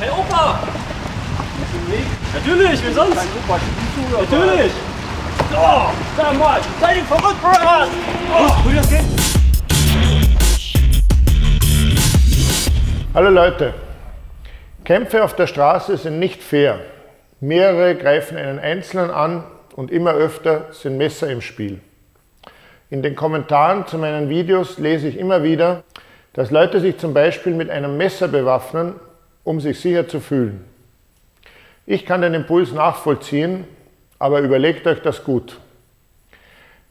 Hey Opa! Natürlich, wie sonst? Natürlich! Oh, sag mal, seid ihr verrückt, Bruder? Oh, das gehen? Hallo Leute, Kämpfe auf der Straße sind nicht fair. Mehrere greifen einen Einzelnen an und immer öfter sind Messer im Spiel. In den Kommentaren zu meinen Videos lese ich immer wieder, dass Leute sich zum Beispiel mit einem Messer bewaffnen, um sich sicher zu fühlen. Ich kann den Impuls nachvollziehen, aber überlegt euch das gut.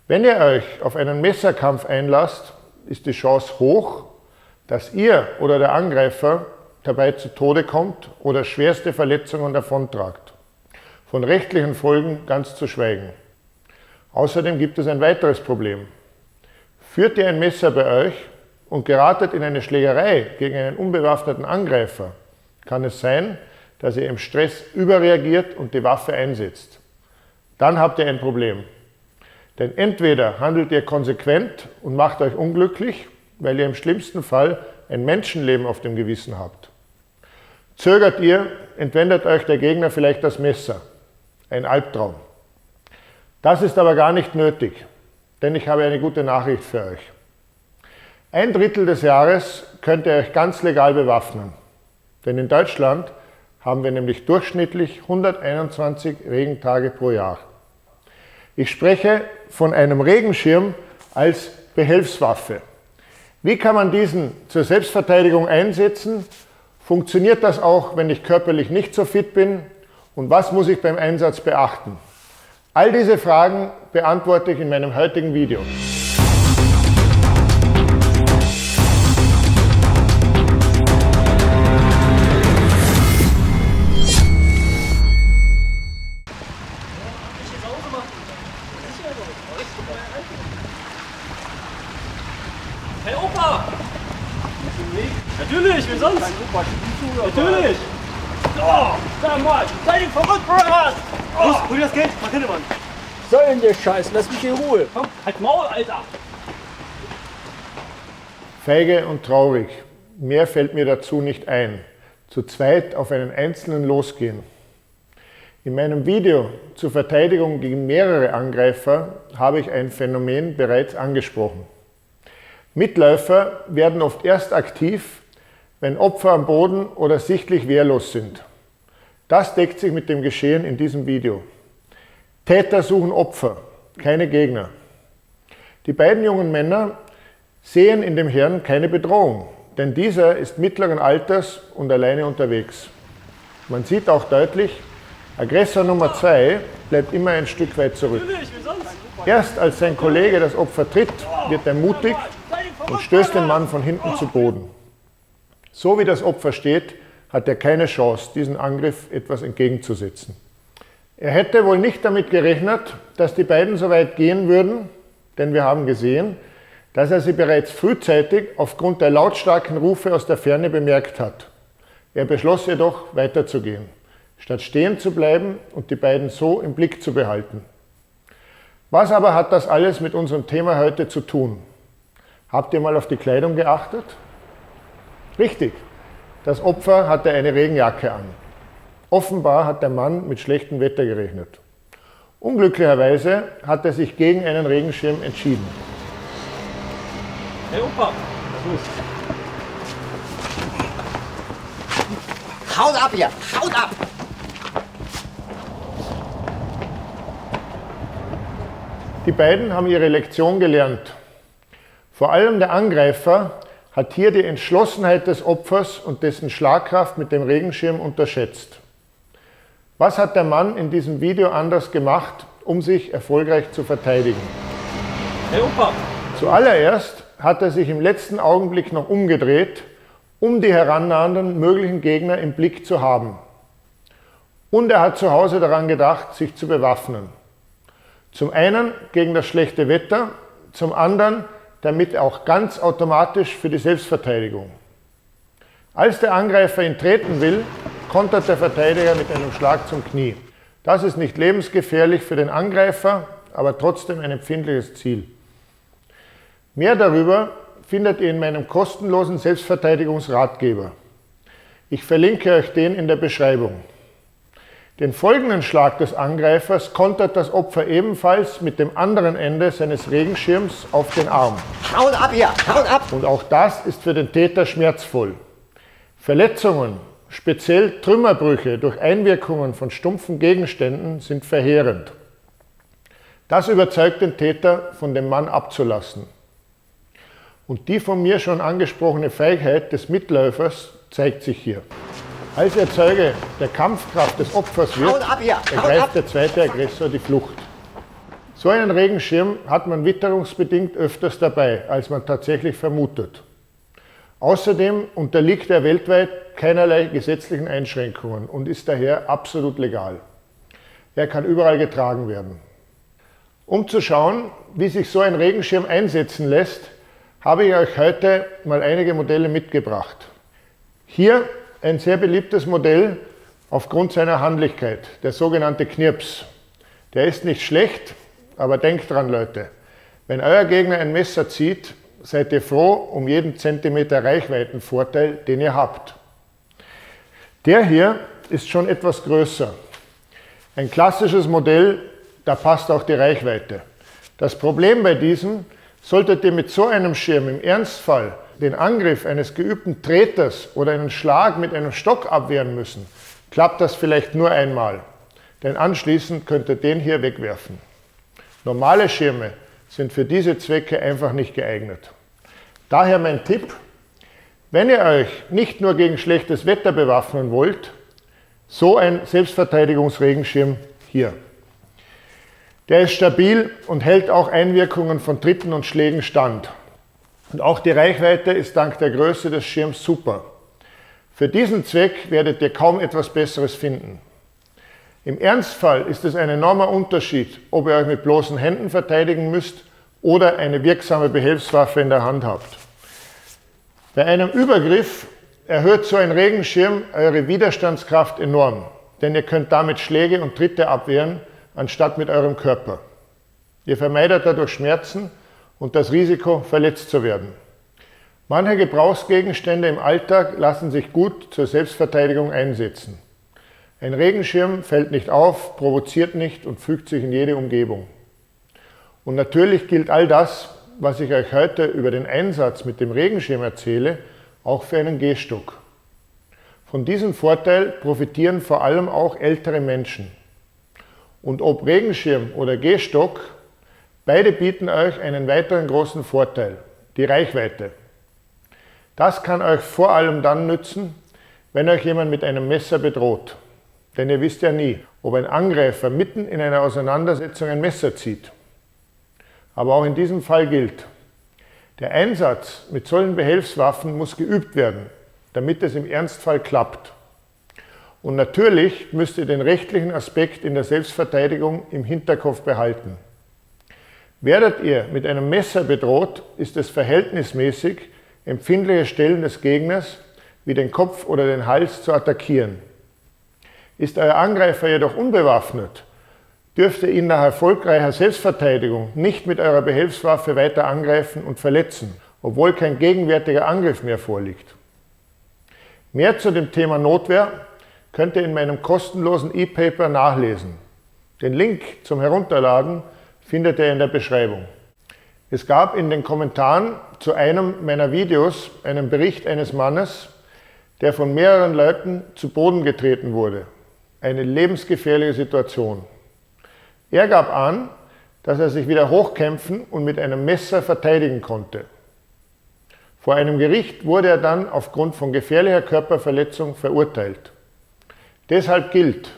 Wenn ihr euch auf einen Messerkampf einlasst, ist die Chance hoch, dass ihr oder der Angreifer dabei zu Tode kommt oder schwerste Verletzungen davontragt. Von rechtlichen Folgen ganz zu schweigen. Außerdem gibt es ein weiteres Problem. Führt ihr ein Messer bei euch und geratet in eine Schlägerei gegen einen unbewaffneten Angreifer, kann es sein, dass ihr im Stress überreagiert und die Waffe einsetzt. Dann habt ihr ein Problem. Denn entweder handelt ihr konsequent und macht euch unglücklich, weil ihr im schlimmsten Fall ein Menschenleben auf dem Gewissen habt. Zögert ihr, entwendet euch der Gegner vielleicht das Messer. Ein Albtraum. Das ist aber gar nicht nötig, denn ich habe eine gute Nachricht für euch. Ein Drittel des Jahres könnt ihr euch ganz legal bewaffnen. Denn in Deutschland haben wir nämlich durchschnittlich 121 Regentage pro Jahr. Ich spreche von einem Regenschirm als Behelfswaffe. Wie kann man diesen zur Selbstverteidigung einsetzen? Funktioniert das auch, wenn ich körperlich nicht so fit bin? Und was muss ich beim Einsatz beachten? All diese Fragen beantworte ich in meinem heutigen Video. Mal, seid ihr verrückt, Bruder? Oh, Hol dir das Geld, mach hinne, Mann. soll denn der Scheiß? Lass mich in Ruhe. komm, halt Maul, Alter! Feige und traurig. Mehr fällt mir dazu nicht ein. Zu zweit auf einen Einzelnen losgehen. In meinem Video zur Verteidigung gegen mehrere Angreifer habe ich ein Phänomen bereits angesprochen. Mitläufer werden oft erst aktiv, wenn Opfer am Boden oder sichtlich wehrlos sind. Das deckt sich mit dem Geschehen in diesem Video. Täter suchen Opfer, keine Gegner. Die beiden jungen Männer sehen in dem Herrn keine Bedrohung, denn dieser ist mittleren Alters und alleine unterwegs. Man sieht auch deutlich, Aggressor Nummer 2 bleibt immer ein Stück weit zurück. Erst als sein Kollege das Opfer tritt, wird er mutig und stößt den? Mann von hinten zu Boden. So wie das Opfer steht, hat er keine Chance, diesen Angriff etwas entgegenzusetzen. Er hätte wohl nicht damit gerechnet, dass die beiden so weit gehen würden, denn wir haben gesehen, dass er sie bereits frühzeitig aufgrund der lautstarken Rufe aus der Ferne bemerkt hat. Er beschloss jedoch, weiterzugehen, statt stehen zu bleiben und die beiden so im Blick zu behalten. Was aber hat das alles mit unserem Thema heute zu tun? Habt ihr mal auf die Kleidung geachtet? Richtig, das Opfer hatte eine Regenjacke an. Offenbar hat der Mann mit schlechtem Wetter gerechnet. Unglücklicherweise hat er sich gegen einen Regenschirm entschieden. Hey Opa! Haut ab hier! Haut ab! Die beiden haben ihre Lektion gelernt. Vor allem der Angreifer hat hier die Entschlossenheit des Opfers und dessen Schlagkraft mit dem Regenschirm unterschätzt. Was hat der Mann in diesem Video anders gemacht, um sich erfolgreich zu verteidigen? Hey Opa! Zuallererst hat er sich im letzten Augenblick noch umgedreht, um die herannahenden möglichen Gegner im Blick zu haben. Und er hat zu Hause daran gedacht, sich zu bewaffnen. Zum einen gegen das schlechte Wetter, zum anderen damit auch ganz automatisch für die Selbstverteidigung. Als der Angreifer ihn treten will, kontert der Verteidiger mit einem Schlag zum Knie. Das ist nicht lebensgefährlich für den Angreifer, aber trotzdem ein empfindliches Ziel. Mehr darüber findet ihr in meinem kostenlosen Selbstverteidigungsratgeber. Ich verlinke euch den in der Beschreibung. Den folgenden Schlag des Angreifers kontert das Opfer ebenfalls mit dem anderen Ende seines Regenschirms auf den Arm. Haut ab hier, haut ab! Und auch das ist für den Täter schmerzvoll. Verletzungen, speziell Trümmerbrüche durch Einwirkungen von stumpfen Gegenständen sind verheerend. Das überzeugt den Täter, von dem Mann abzulassen. Und die von mir schon angesprochene Feigheit des Mitläufers zeigt sich hier. Als er Zeuge der Kampfkraft des Opfers wird, ab haut ergreift der zweite Aggressor die Flucht. So einen Regenschirm hat man witterungsbedingt öfters dabei, als man tatsächlich vermutet. Außerdem unterliegt er weltweit keinerlei gesetzlichen Einschränkungen und ist daher absolut legal. Er kann überall getragen werden. Um zu schauen, wie sich so ein Regenschirm einsetzen lässt, habe ich euch heute mal einige Modelle mitgebracht. Hier ein sehr beliebtes Modell aufgrund seiner Handlichkeit, der sogenannte Knirps. Der ist nicht schlecht, aber denkt dran, Leute. Wenn euer Gegner ein Messer zieht, seid ihr froh um jeden Zentimeter Reichweitenvorteil, den ihr habt. Der hier ist schon etwas größer. Ein klassisches Modell, da passt auch die Reichweite. Das Problem bei diesem, solltet ihr mit so einem Schirm im Ernstfall den Angriff eines geübten Treters oder einen Schlag mit einem Stock abwehren müssen, klappt das vielleicht nur einmal. Denn anschließend könnt ihr den hier wegwerfen. Normale Schirme sind für diese Zwecke einfach nicht geeignet. Daher mein Tipp, wenn ihr euch nicht nur gegen schlechtes Wetter bewaffnen wollt, so ein Selbstverteidigungsregenschirm hier. Der ist stabil und hält auch Einwirkungen von Tritten und Schlägen stand. Und auch die Reichweite ist dank der Größe des Schirms super. Für diesen Zweck werdet ihr kaum etwas Besseres finden. Im Ernstfall ist es ein enormer Unterschied, ob ihr euch mit bloßen Händen verteidigen müsst oder eine wirksame Behelfswaffe in der Hand habt. Bei einem Übergriff erhöht so ein Regenschirm eure Widerstandskraft enorm, denn ihr könnt damit Schläge und Tritte abwehren, anstatt mit eurem Körper. Ihr vermeidet dadurch Schmerzen und das Risiko, verletzt zu werden. Manche Gebrauchsgegenstände im Alltag lassen sich gut zur Selbstverteidigung einsetzen. Ein Regenschirm fällt nicht auf, provoziert nicht und fügt sich in jede Umgebung. Und natürlich gilt all das, was ich euch heute über den Einsatz mit dem Regenschirm erzähle, auch für einen Gehstock. Von diesem Vorteil profitieren vor allem auch ältere Menschen. Und ob Regenschirm oder Gehstock, beide bieten euch einen weiteren großen Vorteil, die Reichweite. Das kann euch vor allem dann nützen, wenn euch jemand mit einem Messer bedroht. Denn ihr wisst ja nie, ob ein Angreifer mitten in einer Auseinandersetzung ein Messer zieht. Aber auch in diesem Fall gilt, der Einsatz mit solchen Behelfswaffen muss geübt werden, damit es im Ernstfall klappt. Und natürlich müsst ihr den rechtlichen Aspekt in der Selbstverteidigung im Hinterkopf behalten. Werdet ihr mit einem Messer bedroht, ist es verhältnismäßig, empfindliche Stellen des Gegners wie den Kopf oder den Hals zu attackieren. Ist euer Angreifer jedoch unbewaffnet, dürft ihr ihn nach erfolgreicher Selbstverteidigung nicht mit eurer Behelfswaffe weiter angreifen und verletzen, obwohl kein gegenwärtiger Angriff mehr vorliegt. Mehr zu dem Thema Notwehr könnt ihr in meinem kostenlosen E-Paper nachlesen. Den Link zum Herunterladen findet ihr in der Beschreibung. Es gab in den Kommentaren zu einem meiner Videos einen Bericht eines Mannes, der von mehreren Leuten zu Boden getreten wurde. Eine lebensgefährliche Situation. Er gab an, dass er sich wieder hochkämpfen und mit einem Messer verteidigen konnte. Vor einem Gericht wurde er dann aufgrund von gefährlicher Körperverletzung verurteilt. Deshalb gilt,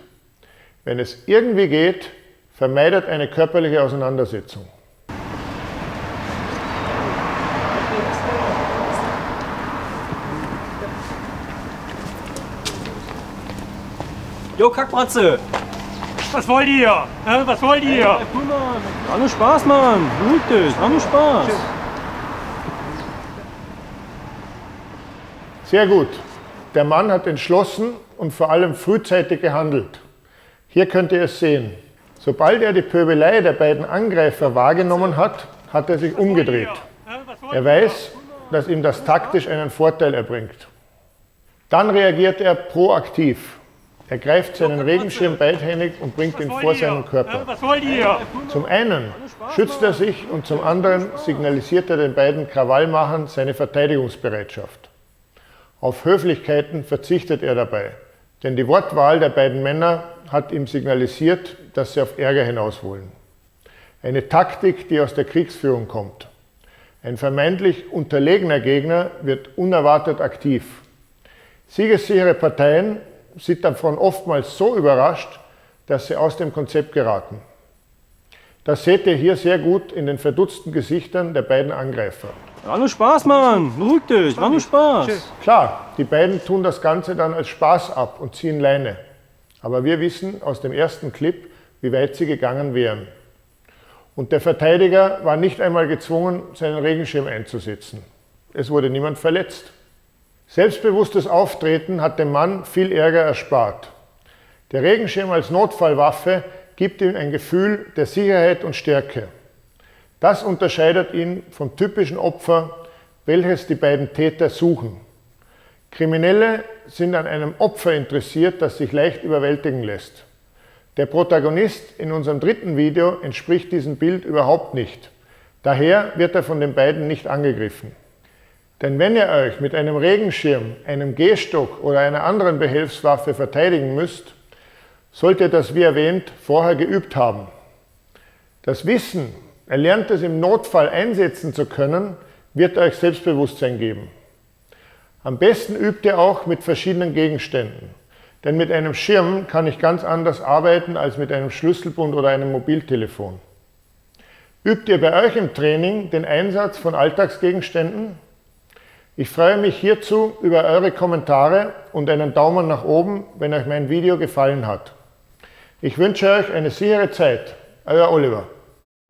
wenn es irgendwie geht, vermeidet eine körperliche Auseinandersetzung. Jo, Kackbratze! Was wollt ihr? Was wollt ihr? Ey, cool, Mann. Nur Spaß, Mann. Ruhig dich. War nur Spaß. Sehr gut. Der Mann hat entschlossen und vor allem frühzeitig gehandelt. Hier könnt ihr es sehen. Sobald er die Pöbelei der beiden Angreifer wahrgenommen hat, hat er sich umgedreht. Er weiß, dass ihm das taktisch einen Vorteil erbringt. Dann reagiert er proaktiv. Er greift seinen Regenschirm beidhändig und bringt ihn vor seinen Körper. Zum einen schützt er sich und zum anderen signalisiert er den beiden Krawallmachern seine Verteidigungsbereitschaft. Auf Höflichkeiten verzichtet er dabei, denn die Wortwahl der beiden Männer hat ihm signalisiert, dass sie auf Ärger hinaus wollen. Eine Taktik, die aus der Kriegsführung kommt. Ein vermeintlich unterlegener Gegner wird unerwartet aktiv. Siegessichere Parteien sind davon oftmals so überrascht, dass sie aus dem Konzept geraten. Das seht ihr hier sehr gut in den verdutzten Gesichtern der beiden Angreifer. War nur Spaß, Mann. Beruhig dich. War nur Spaß. Klar, die beiden tun das Ganze dann als Spaß ab und ziehen Leine. Aber wir wissen aus dem ersten Clip, wie weit sie gegangen wären. Und der Verteidiger war nicht einmal gezwungen, seinen Regenschirm einzusetzen. Es wurde niemand verletzt. Selbstbewusstes Auftreten hat dem Mann viel Ärger erspart. Der Regenschirm als Notfallwaffe gibt ihm ein Gefühl der Sicherheit und Stärke. Das unterscheidet ihn vom typischen Opfer, welches die beiden Täter suchen. Kriminelle sind an einem Opfer interessiert, das sich leicht überwältigen lässt. Der Protagonist in unserem dritten Video entspricht diesem Bild überhaupt nicht. Daher wird er von den beiden nicht angegriffen. Denn wenn ihr euch mit einem Regenschirm, einem Gehstock oder einer anderen Behelfswaffe verteidigen müsst, solltet ihr das, wie erwähnt, vorher geübt haben. Das Wissen, erlerntes im Notfall einsetzen zu können, wird euch Selbstbewusstsein geben. Am besten übt ihr auch mit verschiedenen Gegenständen. Denn mit einem Schirm kann ich ganz anders arbeiten als mit einem Schlüsselbund oder einem Mobiltelefon. Übt ihr bei euch im Training den Einsatz von Alltagsgegenständen? Ich freue mich hierzu über eure Kommentare und einen Daumen nach oben, wenn euch mein Video gefallen hat. Ich wünsche euch eine sichere Zeit. Euer Oliver.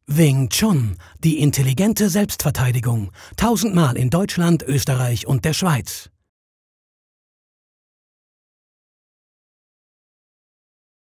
Wing Chun, die intelligente Selbstverteidigung. Tausendmal in Deutschland, Österreich und der Schweiz.